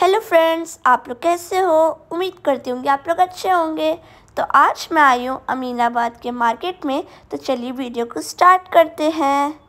Hello friends आप लोग कैसे हो? उम्मीद करती हूँ कि आप लोग अच्छे होंगे। तो आज मैं आई हूँ अमीनाबाद के मार्केट में। तो चलिए वीडियो को स्टार्ट करते हैं।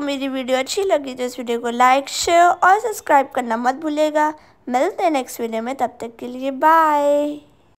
आपको मेरी वीडियो अच्छी लगी तो इस वीडियो को लाइक शेयर और सब्सक्राइब करना मत भूलेगा मिलते हैं नेक्स्ट वीडियो में, तब तक के लिए बाय